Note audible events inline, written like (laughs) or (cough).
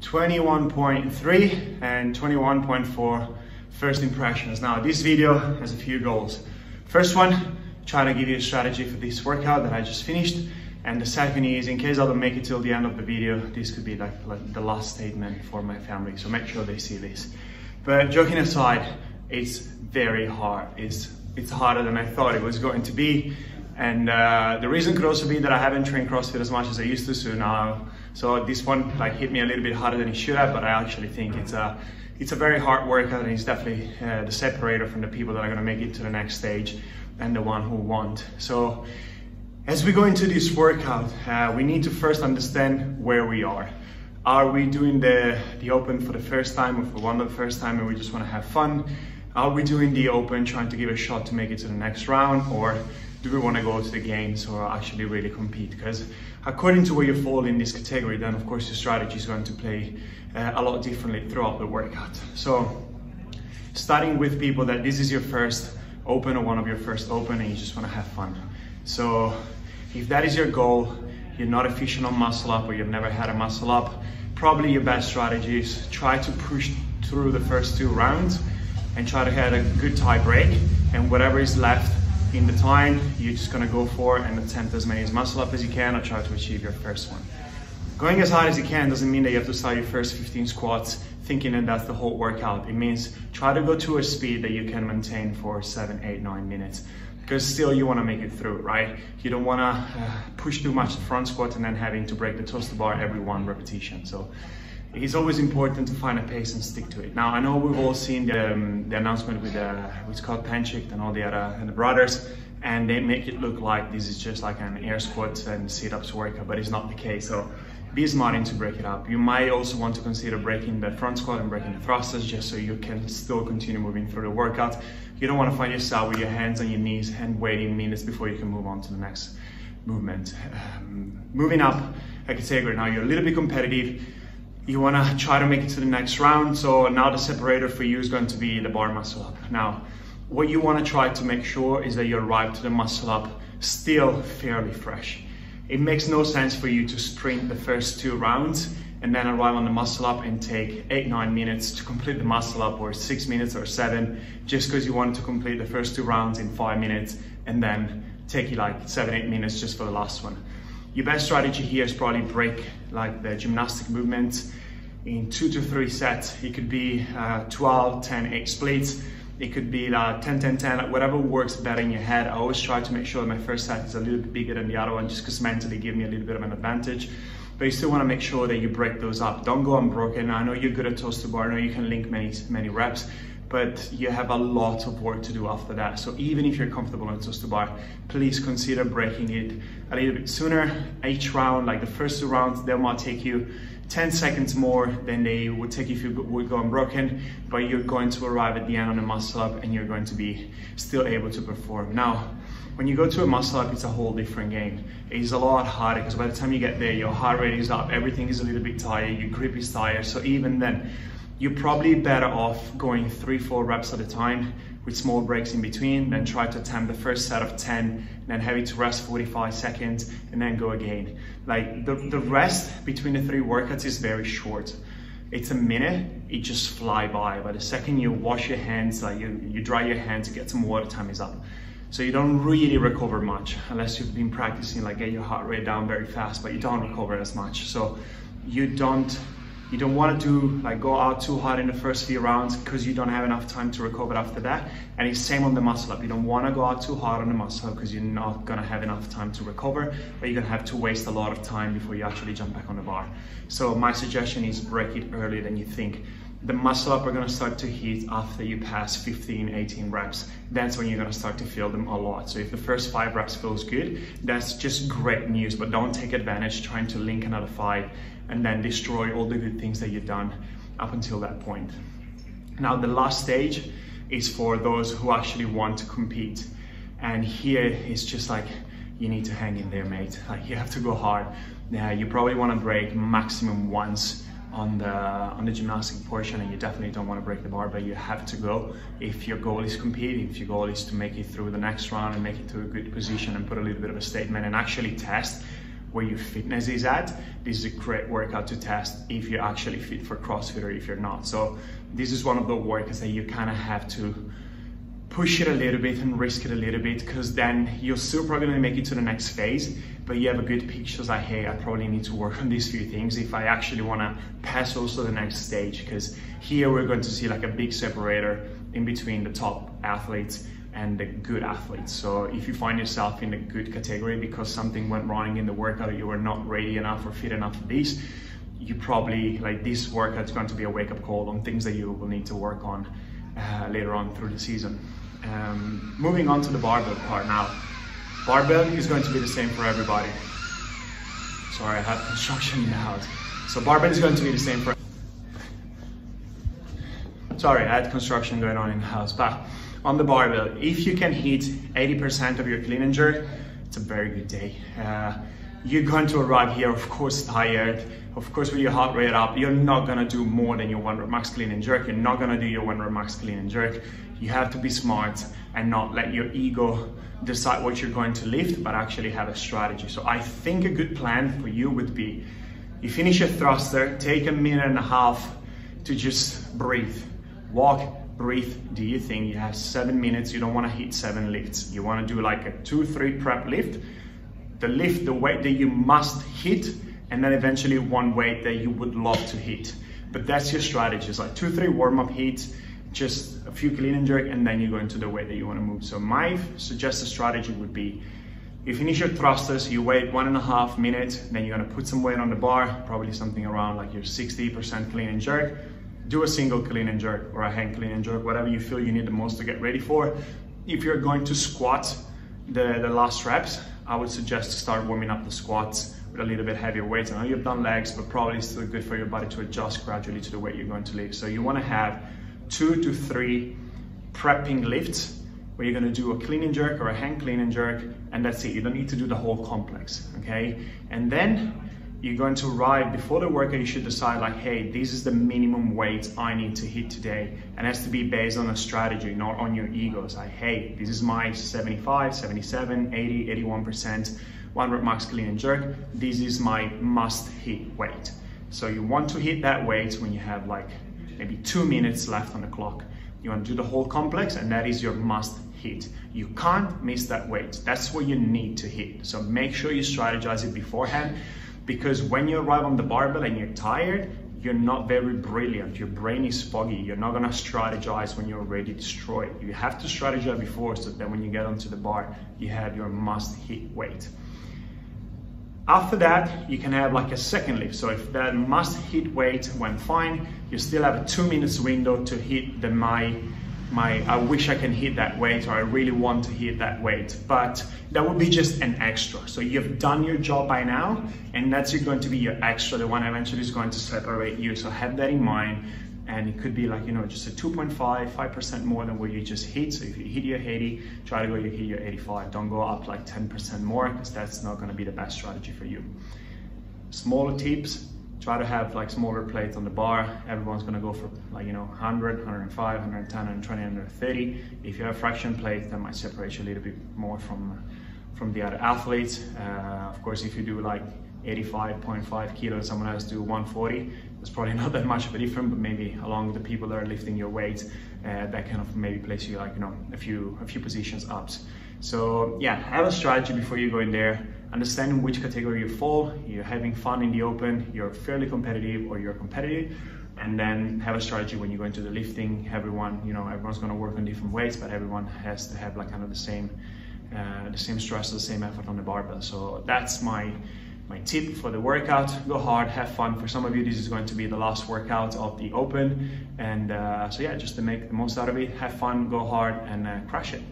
21.3 and 21.4 first impressions. Now this video has a few goals. First one, try to give you a strategy for this workout that I just finished. And the second is, in case I don't make it till the end of the video, this could be like, like the last statement for my family. So make sure they see this. But joking aside, it's very hard. It's, it's harder than I thought it was going to be. And uh, the reason could also be that I haven't trained CrossFit as much as I used to. So now, so this one like hit me a little bit harder than it should have. But I actually think it's a, it's a very hard workout, and it's definitely uh, the separator from the people that are going to make it to the next stage and the one who won't. So as we go into this workout, uh, we need to first understand where we are. Are we doing the, the open for the first time or for one of the first time and we just want to have fun? Are we doing the open trying to give a shot to make it to the next round or do we want to go to the games or actually really compete? Because according to where you fall in this category, then of course your strategy is going to play uh, a lot differently throughout the workout. So starting with people that this is your first open or one of your first open and you just want to have fun. So if that is your goal, you're not efficient on muscle up or you've never had a muscle up, probably your best strategy is try to push through the first two rounds and try to have a good tie break and whatever is left in the time, you're just gonna go for and attempt as many as muscle up as you can or try to achieve your first one. Going as hard as you can doesn't mean that you have to start your first 15 squats thinking that that's the whole workout. It means try to go to a speed that you can maintain for seven, eight, nine minutes because still you want to make it through, right? You don't want to uh, push too much the front squat and then having to break the toes bar every one repetition. So it's always important to find a pace and stick to it. Now I know we've all seen the, um, the announcement with, uh, with Scott Panchik and all the other and the brothers, and they make it look like this is just like an air squat and sit-ups workout, but it's not the case. So be smart and to break it up. You might also want to consider breaking the front squat and breaking the thrusters just so you can still continue moving through the workout. You don't want to find yourself with your hands on your knees and waiting minutes before you can move on to the next movement. Um, moving up I a category now, you're a little bit competitive. You want to (laughs) try to make it to the next round. So now the separator for you is going to be the bar muscle up. Now, what you want to try to make sure is that you arrive to the muscle up still fairly fresh. It makes no sense for you to sprint the first two rounds and then arrive on the muscle up and take eight, nine minutes to complete the muscle up or six minutes or seven, just because you want to complete the first two rounds in five minutes and then take you like seven, eight minutes just for the last one. Your best strategy here is probably break like the gymnastic movements in two to three sets. It could be uh, 12, 10, 8 splits it could be like 10, 10, 10, whatever works better in your head. I always try to make sure that my first set is a little bit bigger than the other one just because mentally give me a little bit of an advantage. But you still want to make sure that you break those up. Don't go unbroken. I know you're good at toes to bar. I know you can link many, many reps, but you have a lot of work to do after that. So even if you're comfortable on toes to bar, please consider breaking it a little bit sooner. Each round, like the first two rounds, they might take you 10 seconds more than they would take if you would go unbroken, but you're going to arrive at the end on a muscle up and you're going to be still able to perform. Now, when you go to a muscle up, it's a whole different game. It's a lot harder because by the time you get there, your heart rate is up, everything is a little bit tired, your grip is tired. So even then, you're probably better off going three, four reps at a time with small breaks in between, then try to attempt the first set of 10, then have having to rest 45 seconds, and then go again. Like the, the rest between the three workouts is very short. It's a minute, it just fly by. But the second you wash your hands, like you, you dry your hands, get some water, time is up. So you don't really recover much unless you've been practicing like get your heart rate down very fast, but you don't recover as much. So you don't you don't want to do like go out too hard in the first few rounds because you don't have enough time to recover after that. And it's same on the muscle up. You don't want to go out too hard on the muscle because you're not going to have enough time to recover, but you're to have to waste a lot of time before you actually jump back on the bar. So my suggestion is break it earlier than you think. The muscle up are to start to hit after you pass 15, 18 reps. That's when you're to start to feel them a lot. So if the first five reps feels good, that's just great news, but don't take advantage trying to link another five and then destroy all the good things that you've done up until that point. Now the last stage is for those who actually want to compete. And here it's just like, you need to hang in there, mate. Like you have to go hard. Now you probably want to break maximum once on the on the gymnastic portion and you definitely don't want to break the bar but you have to go if your goal is competing if your goal is to make it through the next round and make it to a good position and put a little bit of a statement and actually test where your fitness is at, this is a great workout to test if you're actually fit for CrossFit or if you're not. So this is one of the workouts that you kind of have to push it a little bit and risk it a little bit because then you're still probably gonna make it to the next phase, but you have a good picture like, hey, I probably need to work on these few things if I actually wanna pass also the next stage because here we're going to see like a big separator in between the top athletes and the good athletes. So if you find yourself in the good category because something went wrong in the workout, or you were not ready enough or fit enough for this, you probably, like this workout is going to be a wake up call on things that you will need to work on uh, later on through the season. Um, moving on to the barbell part now. Barbell is going to be the same for everybody. Sorry, I have construction in the house. So barbell is going to be the same for Sorry, I had construction going on in the house, but on the barbell, if you can hit 80% of your clean and jerk, it's a very good day. Uh, you're going to arrive here, of course, tired. Of course, with your heart rate up, you're not gonna do more than your one rep max clean and jerk. You're not gonna do your one rep max clean and jerk. You have to be smart and not let your ego decide what you're going to lift, but actually have a strategy. So I think a good plan for you would be, you finish your thruster, take a minute and a half to just breathe. Walk, breathe, do your thing. You have seven minutes, you don't wanna hit seven lifts. You wanna do like a two, three prep lift. The lift, the weight that you must hit, and then eventually one weight that you would love to hit. But that's your strategy. It's like two, three warm-up hits, just a few clean and jerk, and then you go into the weight that you wanna move. So my suggested strategy would be, if you finish your thrusters, you wait one and a half minutes, then you're gonna put some weight on the bar, probably something around like your 60% clean and jerk, do a single clean and jerk or a hang clean and jerk, whatever you feel you need the most to get ready for. If you're going to squat the, the last reps, I would suggest to start warming up the squats a little bit heavier weights. I know you've done legs, but probably still good for your body to adjust gradually to the weight you're going to lift. So you wanna have two to three prepping lifts where you're gonna do a clean and jerk or a hang clean and jerk, and that's it. You don't need to do the whole complex, okay? And then you're going to arrive before the workout, you should decide like, hey, this is the minimum weight I need to hit today. And it has to be based on a strategy, not on your ego. egos. Like, hey, this is my 75, 77, 80, 81%, one rep max clean and jerk. This is my must hit weight. So you want to hit that weight when you have like maybe two minutes left on the clock. You want to do the whole complex and that is your must hit. You can't miss that weight. That's what you need to hit. So make sure you strategize it beforehand because when you arrive on the barbell and you're tired, you're not very brilliant. Your brain is foggy. You're not gonna strategize when you're already destroyed. You have to strategize before so that when you get onto the bar, you have your must hit weight. After that, you can have like a second lift. So if that must hit weight went fine, you still have a two minutes window to hit the my my I wish I can hit that weight or I really want to hit that weight, but that would be just an extra. So you've done your job by now and that's going to be your extra, the one eventually is going to separate you. So have that in mind and it could be like, you know, just a 2.5, 5% more than what you just hit. So if you hit your 80, try to go you hit your 85. Don't go up like 10% more because that's not gonna be the best strategy for you. Smaller tips, try to have like smaller plates on the bar. Everyone's gonna go for like, you know, 100, 105, 110, 120, 130. If you have fraction plates, that might separate you a little bit more from, from the other athletes. Uh, of course, if you do like 85.5 kilos, and someone else do 140, it's probably (laughs) not that much of a difference, but maybe along the people that are lifting your weight, uh, that kind of maybe place you like, you know, a few, a few positions up. So yeah, have a strategy before you go in there understanding which category you fall, you're having fun in the open, you're fairly competitive or you're competitive, and then have a strategy when you go into the lifting. Everyone, you know, everyone's going to work on different weights, but everyone has to have like kind of the same, uh, the same stress, the same effort on the barbell. So that's my my tip for the workout. Go hard, have fun. For some of you, this is going to be the last workout of the open, and uh, so yeah, just to make the most out of it, have fun, go hard, and uh, crush it.